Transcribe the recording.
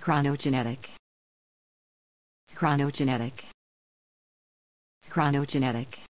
Chronogenetic. Chronogenetic. Chronogenetic.